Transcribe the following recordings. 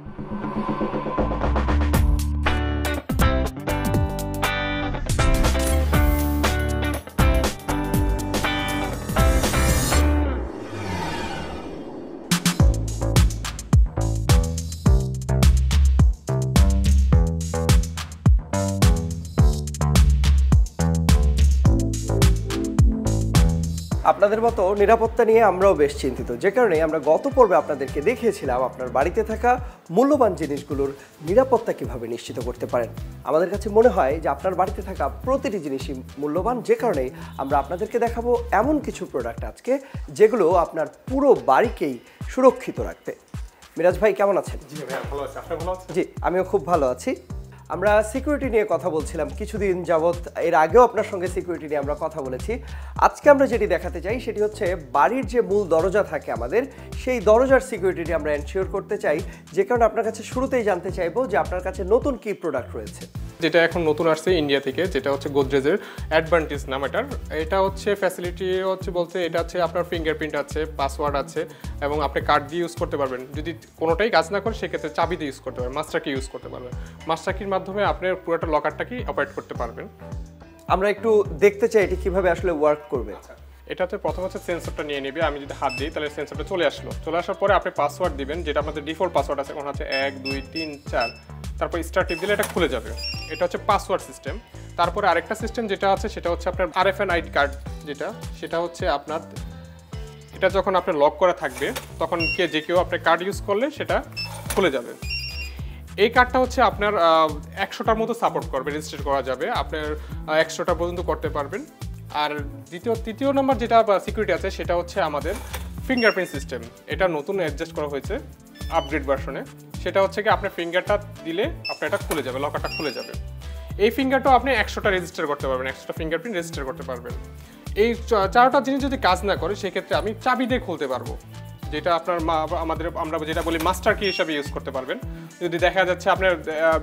Thank you আপনাদের মতো নিরাপত্তা নিয়ে আমরাও বেশ চিন্তিত। যে কারণে আমরা গত পর্বে আপনাদেরকে দেখিয়েছিলাম আপনার বাড়িতে থাকা মূল্যবান জিনিসগুলোর নিরাপত্তা কীভাবে নিশ্চিত করতে পারেন। আমাদের কাছে মনে হয় যে আপনার বাড়িতে থাকা প্রতিটি জিনিসই মূল্যবান যে কারণে আমরা আপনাদেরকে দেখাবো এমন কিছু প্রোডাক্ট আজকে যেগুলো আপনার পুরো বাড়িকেই সুরক্ষিত রাখবে মিরাজ ভাই কেমন আছেন? জি ভাই ভালো আছে। আপনি ভালো আছেন? জি আমিও খুব ভালো আছি। আমরা সিকিউরিটি নিয়ে কথা বলছিলাম। কিছুদিন যাবৎ এর আগেও আপনার সঙ্গে সিকিউরিটি নিয়ে আমরা কথা বলেছি। আজকে আমরা যেটি দেখাতে চাই সেটি হচ্ছে বাড়ির যে মূল দরজা থাকে আমাদের, সেই দরজার সিকিউরিটি আমরা এনশিওর করতে চাই। যে কারণে আপনার কাছে শুরুতেই জানতে চাইব যে আপনার কাছে নতুন কি প্রোডাক্ট রয়েছে। যেটা এখন নতুন আসছে ইন্ডিয়া থেকে যেটা হচ্ছে গোদরেজের অ্যাডভান্টেজ নাম এটার। এটা হচ্ছে ফ্যাসিলিটি হচ্ছে বলতে এটা হচ্ছে আপনার ফিঙ্গারপ্রিন্ট আছে পাসওয়ার্ড আছে এবং আপনি কার্ড দিয়ে ইউজ করতে পারবেন। যদি কোনোটাই কাজ না করে সেক্ষেত্রে চাবি দিয়ে ইউজ করতে পারবেন মাস্টারকে ইউজ করতে পারবেন। মাস্টারকির মাধ্যমে আপনি পুরোটা লকারটাকে অপারেট করতে পারবেন। আমরা একটু দেখতে চাই এটি কীভাবে আসলে ওয়ার্ক করবে। এটাতে প্রথম হচ্ছে সেন্সরটা নিয়ে নেবে আমি যদি হাত দিই তাহলে সেন্সরটা চলে আসলো। চলে আসার পরে আপনি পাসওয়ার্ড দিবেন যেটা আমাদের ডিফল্ট পাসওয়ার্ড আছে এখন হচ্ছে এক দুই তিন চার। তারপর স্টার টিপ দিলে এটা খুলে যাবে। এটা হচ্ছে পাসওয়ার্ড সিস্টেম তারপরে আরেকটা সিস্টেম যেটা আছে, সেটা হচ্ছে আপনার আর এফ আইডি কার্ড যেটা, সেটা হচ্ছে আপনার, এটা যখন আপনার লক করা থাকবে, তখন কে যে কেউ আপনার কার্ড ইউজ করলে সেটা খুলে যাবে। এই কার্ডটা হচ্ছে আপনার একশোটার মতো সাপোর্ট করবে রেজিস্টার করা যাবে। আপনার একশোটা পর্যন্ত করতে পারবেন। আর দ্বিতীয়, তৃতীয় নম্বর যেটা সিকিউরিটি আছে, সেটা হচ্ছে আমাদের ফিঙ্গারপ্রিন্ট সিস্টেম এটা নতুন অ্যাডজাস্ট করা হয়েছে আপগ্রেড ভার্সনে সেটা হচ্ছে কি আপনার ফিঙ্গারটা দিলে আপনার এটা খুলে যাবে, লকারটা খুলে যাবে। এই ফিঙ্গারটাও আপনি একশোটা রেজিস্টার করতে পারবেন, একশোটা ফিঙ্গারপ্রিন্ট রেজিস্টার করতে পারবেন। এই চারটা জিনিস যদি কাজ না করে, সেক্ষেত্রে আমি চাবি দিয়ে খুলতে পারব। যেটা আপনার আমাদের, আমরা যেটা বলি মাস্টার কি হিসাবে ইউজ করতে পারবেন। যদি দেখা যাচ্ছে আপনার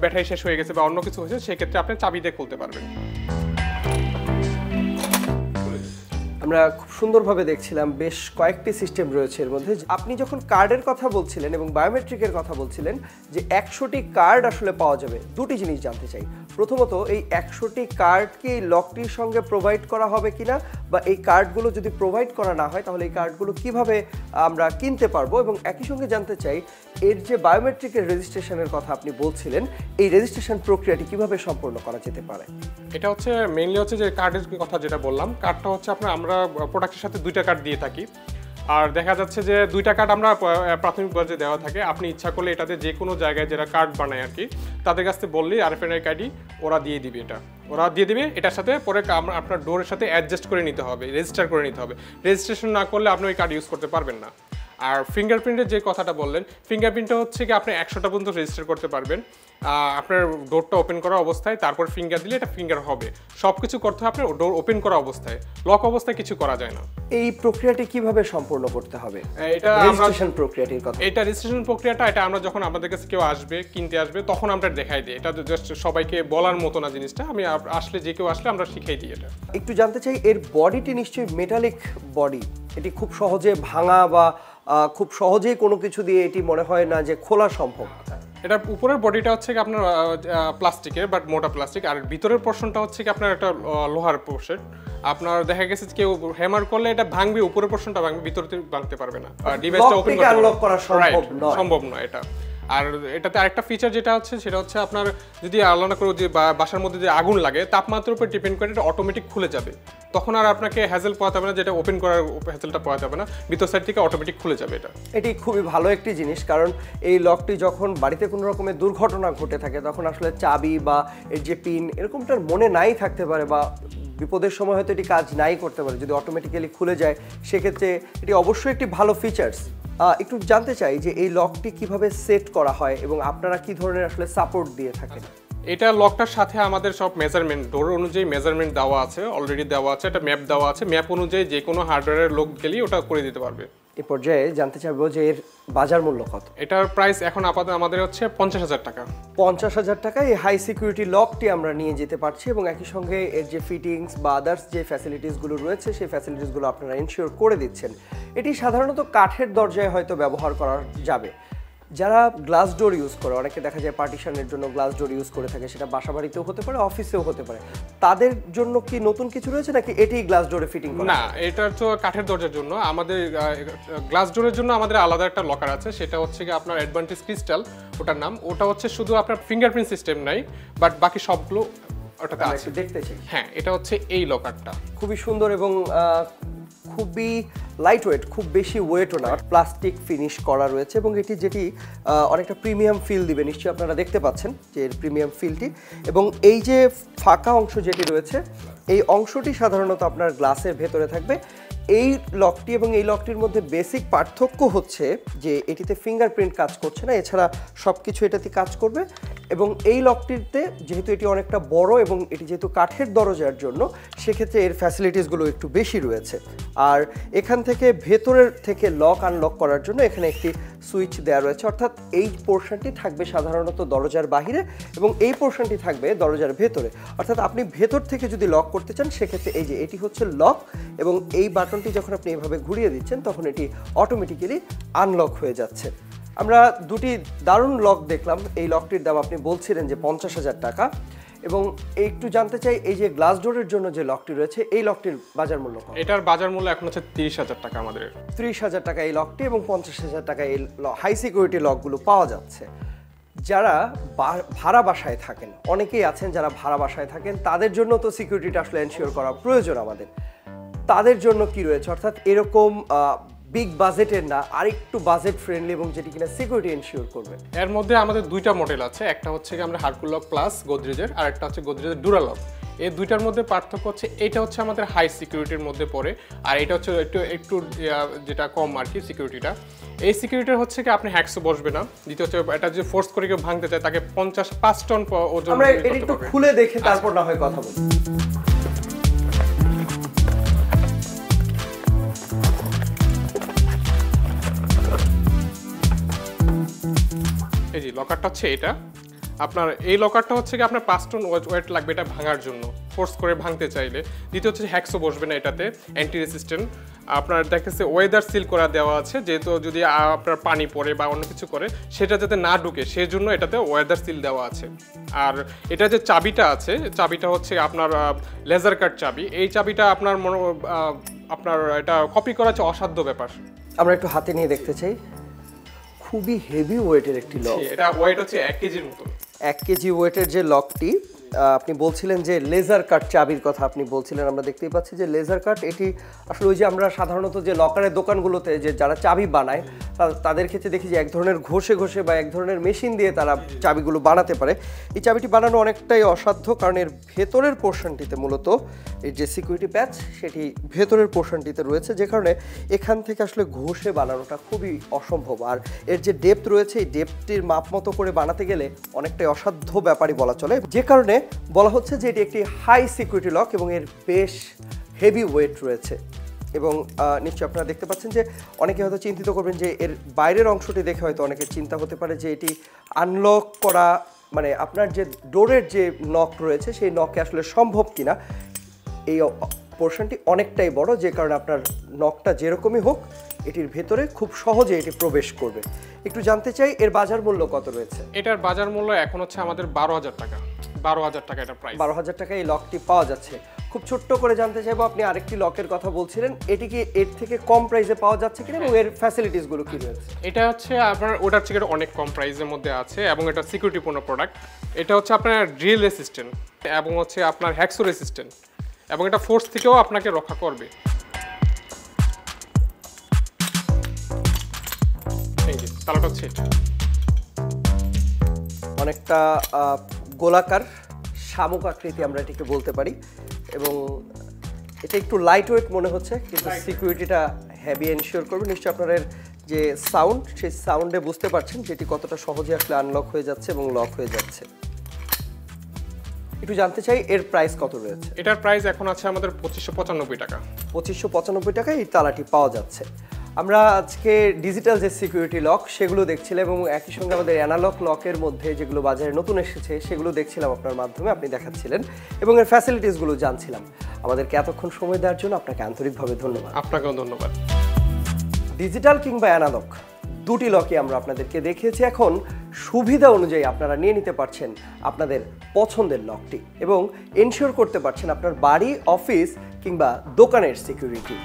ব্যাটারি শেষ হয়ে গেছে বা অন্য কিছু হয়েছে, সেক্ষেত্রে আপনি চাবি দিয়ে খুলতে পারবেন। আমরা খুব সুন্দরভাবে দেখছিলাম, বেশ কয়েকটি সিস্টেম রয়েছে এর মধ্যে। আপনি যখন কার্ডের কথা বলছিলেন এবং বায়োমেট্রিকের কথা বলছিলেন, যে একশোটি কার্ড আসলে পাওয়া যাবে, দুটি জিনিস জানতে চাই। প্রথমত, এই একশোটি কার্ড কি লকটির সঙ্গে প্রোভাইড করা হবে কিনা বা এই কার্ডগুলো যদি প্রোভাইড করা না হয়, তাহলে এই কার্ডগুলো কীভাবে আমরা কিনতে পারব? এবং একই সঙ্গে জানতে চাই, এর যে বায়োমেট্রিকের রেজিস্ট্রেশনের কথা আপনি বলছিলেন, এই রেজিস্ট্রেশন প্রক্রিয়াটি কীভাবে সম্পন্ন করা যেতে পারে? এটা হচ্ছে মেইনলি হচ্ছে যে কার্ডের কথা যেটা বললাম কার্ডটা হচ্ছে আপনার আমরা প্রোডাক্টের সাথে দুইটা কার্ড দিয়ে থাকি। আর দেখা যাচ্ছে যে দুইটা কার্ড আমরা প্রাথমিক পর্যায়ে দেওয়া থাকে। আপনি ইচ্ছা করলে এটাতে যে কোনো জায়গায় যারা কার্ড বানায় আর কি তাদের কাছ থেকে বললেই আর কার্ডই ওরা দিয়ে দিবে এটা। ওরা দিয়ে দিবে, এটার সাথে পরে আপনার ডোরের সাথে অ্যাডজাস্ট করে নিতে হবে রেজিস্টার করে নিতে হবে। রেজিস্ট্রেশন না করলে আপনি ওই কার্ড ইউজ করতে পারবেন না। আর ফিঙ্গারপ্রিন্টের যে কথাটা বললেন ফিঙ্গারপ্রিন্টটা হচ্ছে কি আপনি একশোটা পর্যন্ত রেজিস্টার করতে পারবেন। আপনার ডোরটা ওপেন করা অবস্থায় তারপর ফিঙ্গার দিলে এটা ফিঙ্গার হবে। সব কিছু করতে হবে আপনার ডোর ওপেন করা অবস্থায়। লক অবস্থায় কিছু করা যায় না। এই প্রক্রিয়াটি কীভাবে সম্পূর্ণ করতে হবে? এটা রেজিস্ট্রেশন প্রক্রিয়াটির কথা। এটা রেজিস্ট্রেশন প্রক্রিয়াটা এটা আমরা যখন আমাদের কাছে কেউ আসবে কিনতে আসবে তখন আমরা দেখাই দিই। এটা জাস্ট সবাইকে বলার মতো না জিনিসটা। আমি আসলে যে কেউ আসলে আমরা শিখাই দিই এটা। একটু জানতে চাই এর বডিটি নিশ্চয়ই মেটালিক বডি এটি খুব সহজে ভাঙা বা খুব সহজেই কোনো কিছু দিয়ে এটি মনে হয় না যে খোলা সম্ভব। এটা উপরের বডিটা হচ্ছে কি আপনার প্লাস্টিকের বাট মোটা প্লাস্টিক। আর ভিতরের পোর্শনটা হচ্ছে কি আপনার একটা লোহার পোর্শন আপনার দেখা গেছে যে কেউ হ্যামার করলে এটা ভাঙবে উপরের পোর্শনটা ভাঙবে ভিতরে ভাঙতে পারবে না। ডিভাইসটা ওপেন করা সম্ভব নয়। সম্ভব নয় এটা। আর এটাতে আরেকটা ফিচার যেটা হচ্ছে সেটা হচ্ছে আপনার যদি আল্লাহ না করে যে বাসার মধ্যে যে আগুন লাগে, তাপমাত্রার উপর ডিপেন্ড করে এটা অটোমেটিক খুলে যাবে। তখন আর আপনাকে হ্যাজেল পোয়াতে হবে না, যেটা ওপেন করার হ্যাজেলটা পাওয়া যাবে না, ভিতর সাইড থেকে অটোমেটিক খুলে যাবে এটা। এটি খুবই ভালো একটি জিনিস, কারণ এই লকটি যখন বাড়িতে কোনো রকমের দুর্ঘটনা ঘটে থাকে, তখন আসলে চাবি বা এর যে পিন এরকমটার মনে নাই থাকতে পারে বা বিপদের সময় হয়তো এটি কাজ নাই করতে পারে, যদি অটোমেটিক্যালি খুলে যায়, সেক্ষেত্রে এটি অবশ্যই একটি ভালো ফিচার্স একটু জানতে চাই যে এই লকটি কীভাবে সেট করা হয় এবং আপনারা কি ধরনের আসলে সাপোর্ট দিয়ে থাকেন? এটা লকটার সাথে আমাদের সব মেজারমেন্ট ডোর অনুযায়ী মেজারমেন্ট দেওয়া আছে অলরেডি দেওয়া আছে, একটা ম্যাপ দেওয়া আছে। ম্যাপ অনুযায়ী যে কোনো হার্ডওয়্যারের লোক গেলেই ওটা করে দিতে পারবে। এ পর্যায়ে জানতে চাইব যে এর বাজার মূল্য কত? এটার প্রাইস এখন আপাতত আমাদের হচ্ছে পঞ্চাশ হাজার টাকা। পঞ্চাশ হাজার টাকায় এই হাই সিকিউরিটি লকটি আমরা নিয়ে যেতে পারছি এবং একই সঙ্গে এর যে ফিটিংস বা আদার্স যে ফ্যাসিলিটিসগুলো রয়েছে সেই ফ্যাসিলিটিসগুলো আপনারা ইনশিওর করে দিচ্ছেন। এটি সাধারণত কাঠের দরজায় হয়তো ব্যবহার করা যাবে। যারা গ্লাস ডোর ইউজ করে অনেকে দেখা যায় পার্টিশনের জন্য গ্লাস ডোর ইউজ করে থাকে সেটা বাসা বাড়িতেও হতে পারে অফিসেও হতে পারে। তাদের জন্য কি নতুন কিছু রয়েছে নাকি এটি গ্লাস ডোরে ফিটিং করা? না এটা তো কাঠের দরজার জন্য। আমাদের গ্লাস ডোরের জন্য আমাদের আলাদা একটা লকার আছে সেটা হচ্ছে কি আপনার অ্যাডভান্টেজ ক্রিস্টাল ওটার নাম। ওটা হচ্ছে শুধু আপনার ফিঙ্গারপ্রিন্ট সিস্টেম নাই বাট বাকি সবগুলো ওটাতে আছে। দেখতে চাই। হ্যাঁ এটা হচ্ছে এই লকারটা খুবই সুন্দর এবং খুবই লাইট ওয়েট খুব বেশি ওয়েটও না। প্লাস্টিক ফিনিশ করা রয়েছে এবং এটি যেটি অনেকটা প্রিমিয়াম ফিল দিবে, নিশ্চয়ই আপনারা দেখতে পাচ্ছেন যে এর প্রিমিয়াম ফিলটি এবং এই যে ফাঁকা অংশ যেটি রয়েছে, এই অংশটি সাধারণত আপনার গ্লাসের ভেতরে থাকবে। এই লকটি এবং এই লকটির মধ্যে বেসিক পার্থক্য হচ্ছে যে এটিতে ফিঙ্গারপ্রিন্ট কাজ করছে না, এছাড়া সব কিছু এটাতে কাজ করবে এবং এই লকটিতে যেহেতু এটি অনেকটা বড় এবং এটি যেহেতু কাঠের দরজার জন্য, সেক্ষেত্রে এর ফ্যাসিলিটিসগুলো একটু বেশি রয়েছে। আর এখান থেকে ভেতরের থেকে লক আনলক করার জন্য এখানে একটি সুইচ দেওয়া রয়েছে। অর্থাৎ এই পোর্শনটি থাকবে সাধারণত দরজার বাহিরে এবং এই পোর্শনটি থাকবে দরজার ভেতরে। অর্থাৎ আপনি ভেতর থেকে যদি লক করতে চান, সেক্ষেত্রে এই যে এটি হচ্ছে লক এবং এই বাটনটি যখন আপনি এভাবে ঘুরিয়ে দিচ্ছেন, তখন এটি অটোমেটিক্যালি আনলক হয়ে যাচ্ছে। আমরা দুটি দারুণ লক দেখলাম। এই লকটির দাম আপনি বলছিলেন যে পঞ্চাশ হাজার টাকা। এবং একটু জানতে চাই এই যে গ্লাস ডোরের জন্য যে লকটি রয়েছে এই লকটির বাজার মূল্য কত? এটার বাজার মূল্য এখন হচ্ছে তিরিশ হাজার টাকা আমাদের। ত্রিশ হাজার টাকা এই লকটি এবং পঞ্চাশ হাজার টাকা এই হাই সিকিউরিটি লকগুলো পাওয়া যাচ্ছে। যারা ভাড়া বাসায় থাকেন অনেকেই আছেন যারা ভাড়া বাসায় থাকেন তাদের জন্য তো সিকিউরিটিটা আসলে এনশিওর করা প্রয়োজন আমাদের। তাদের জন্য কি রয়েছে? অর্থাৎ এরকম বিগ বাজেটের না আরেকটু বাজেট ফ্রেন্ডলি এবং যেটি কিনা সিকিউরিটি এনশিওর করবে। এর মধ্যে আমাদের দুইটা মডেল আছে একটা হচ্ছে কি আমরা হারকুলক প্লাস গোদরেজের আর একটা হচ্ছে গোদরেজের ডুরালক এই দুইটার মধ্যে পার্থক্য হচ্ছে এটা হচ্ছে আমাদের হাই সিকিউরিটির মধ্যে পড়ে আর এটা হচ্ছে একটু একটু যেটা কম আর কি সিকিউরিটিটা এই সিকিউরিটির হচ্ছে কি আপনি হ্যাক্সও বসবে না। দ্বিতীয় হচ্ছে এটা যে ফোর্স করে কেউ ভাঙতে চায় তাকে পঞ্চাশ পাঁচ টন ওজন আমরা এটা একটু খুলে দেখে তারপর না হয় কথা বলি। লকারটা হচ্ছে এটা। আপনার এই লকারটা হচ্ছে কি আপনার পাঁচ টন ওয়েট লাগবে এটা ভাঙার জন্য। ফোর্স করে ভাঙতে চাইলে। দ্বিতীয় হচ্ছে হ্যাক্সও বসবে না এটাতে অ্যান্টি রেসিস্ট্যান্ট আপনার দেখতেছে ওয়েদার সিল করা দেওয়া আছে, যেহেতু যদি আপনার পানি পড়ে বা অন্য কিছু করে, সেটা যাতে না ঢুকে, সেজন্য এটাতে ওয়েদার সিল দেওয়া আছে। আর এটা যে চাবিটা আছে, চাবিটা হচ্ছে আপনার লেজার কাট চাবি। এই চাবিটা আপনার মনে আপনার এটা কপি করা হচ্ছে অসাধ্য ব্যাপার। আমরা একটু হাতে নিয়ে দেখতে চাই। খুবই হেভি ওয়েটের একটি লক এটা ওয়েট হচ্ছে এক কেজির মতো। এক কেজি ওয়েটের যে লকটি আপনি বলছিলেন যে লেজার কাট চাবির কথা আপনি বলছিলেন, আমরা দেখতেই পাচ্ছি যে লেজার কাট এটি আসলে ওই যে আমরা সাধারণত যে লকারের দোকানগুলোতে যে যারা চাবি বানায় তাদের ক্ষেত্রে দেখি যে এক ধরনের ঘষে ঘষে বা এক ধরনের মেশিন দিয়ে তারা চাবিগুলো বানাতে পারে। এই চাবিটি বানানো অনেকটাই অসাধ্য, কারণ এর ভেতরের পোর্শনটিতে মূলত এই যে সিকিউরিটি প্যাচ সেটি ভেতরের পোর্শনটিতে রয়েছে, যে কারণে এখান থেকে আসলে ঘষে বানানোটা খুবই অসম্ভব। আর এর যে ডেপথ রয়েছে, এই ডেপথটির মাপ মতো করে বানাতে গেলে অনেকটাই অসাধ্য ব্যাপারই বলা চলে। যে কারণে বলা হচ্ছে যে এটি একটি হাই সিকিউরিটি লক এবং এর বেশ হেভি ওয়েট রয়েছে। এবং নিশ্চয়ই আপনারা দেখতে পাচ্ছেন যে অনেকে হয়তো চিন্তিত করবেন যে এর বাইরের অংশটি দেখে হয়তো অনেকের চিন্তা হতে পারে যে এটি আনলক করা মানে আপনার যে ডোরের যে নক রয়েছে, সেই নকে আসলে সম্ভব কিনা, এই পোর্শনটি অনেকটাই বড়, যে কারণে আপনার নখটা যেরকমই হোক, এটির ভেতরে খুব সহজে এটি প্রবেশ করবে। একটু জানতে চাই, এর বাজার মূল্য কত রয়েছে? এটার বাজার মূল্য এখন হচ্ছে আমাদের বারো হাজার টাকা। বারো হাজার টাকা এটা প্রাইস বারো হাজার টাকায় এই লকটি পাওয়া যাচ্ছে। খুব ছোট্ট করে জানতে চাইব আপনি আরেকটি লকের কথা বলছিলেন। এটি কি এর থেকে কম প্রাইসে পাওয়া যাচ্ছে কিনা এবং এর ফ্যাসিলিটিসগুলো কি রয়েছে? এটা হচ্ছে আপনার ওটার থেকে অনেক কম প্রাইসের মধ্যে আছে এবং এটা সিকিউরিটিপূর্ণ প্রোডাক্ট এটা হচ্ছে আপনার ড্রিল রেসিস্ট্যান্ট এবং হচ্ছে আপনার হ্যাক্সো রেসিস্ট্যান্ট এবং এটা ফোর্স থেকেও আপনাকে রক্ষা করবে। তালাটা হচ্ছে এটা। অনেকটা গোলাকার শামুক আকৃতি আমরা এটিকে বলতে পারি এবং এটা একটু লাইট ওয়েট মনে হচ্ছে কিন্তু সিকিউরিটিটা হ্যাভি এনশিওর করবে। নিশ্চয়ই আপনার এর যে সাউন্ড সেই সাউন্ডে বুঝতে পারছেন যেটি কতটা সহজে আসলে আনলক হয়ে যাচ্ছে এবং লক হয়ে যাচ্ছে। একটু জানতে চাই এর প্রাইস কত রয়েছে? এটার প্রাইস এখন আছে আমাদের পঁচিশশো পঁচানব্বই টাকা। পঁচিশশো পঁচানব্বই টাকায় এই তালাটি পাওয়া যাচ্ছে। আমরা আজকে ডিজিটাল যে সিকিউরিটি লক সেগুলো দেখছিলাম এবং একই সঙ্গে আমাদের অ্যানালগ লকের মধ্যে যেগুলো বাজারে নতুন এসেছে সেগুলো দেখছিলাম আপনার মাধ্যমে আপনি দেখাচ্ছিলেন। এবং এর ফ্যাসিলিটিসগুলো জানছিলাম। আমাদেরকে এতক্ষণ সময় দেওয়ার জন্য আপনাকে আন্তরিকভাবে ধন্যবাদ। আপনাকেও ধন্যবাদ। ডিজিটাল কিংবা অ্যানালগ দুটি লকই আমরা আপনাদেরকে দেখিয়েছি। এখন সুবিধা অনুযায়ী আপনারা নিয়ে নিতে পারছেন আপনাদের পছন্দের লকটি এবং এনশিওর করতে পারছেন আপনার বাড়ি অফিস কিংবা দোকানের সিকিউরিটি